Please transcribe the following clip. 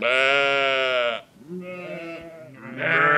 Blah. Blah. Blah.